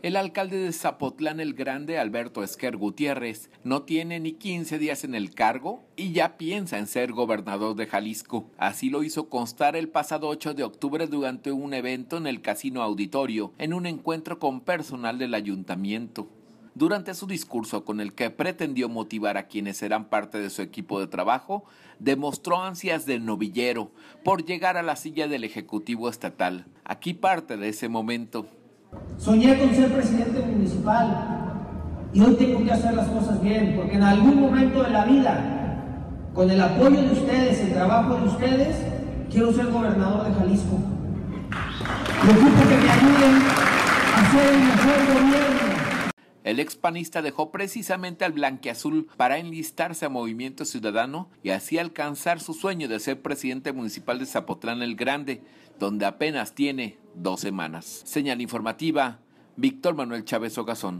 El alcalde de Zapotlán el Grande, Alberto Esquer Gutiérrez, no tiene ni 15 días en el cargo y ya piensa en ser gobernador de Jalisco. Así lo hizo constar el pasado 8 de octubre durante un evento en el Casino Auditorio, en un encuentro con personal del ayuntamiento. Durante su discurso con el que pretendió motivar a quienes serán parte de su equipo de trabajo, demostró ansias de novillero por llegar a la silla del Ejecutivo Estatal. Aquí parte de ese momento. Soñé con ser presidente municipal y hoy tengo que hacer las cosas bien, porque en algún momento de la vida, con el apoyo de ustedes, el trabajo de ustedes, quiero ser gobernador de Jalisco. Necesito que me ayuden a hacer el mejor gobierno. El expanista dejó precisamente al blanqueazul para enlistarse a Movimiento Ciudadano y así alcanzar su sueño de ser presidente municipal de Zapotlán el Grande, donde apenas tiene dos semanas. Señal informativa, Víctor Manuel Chávez Ogazón.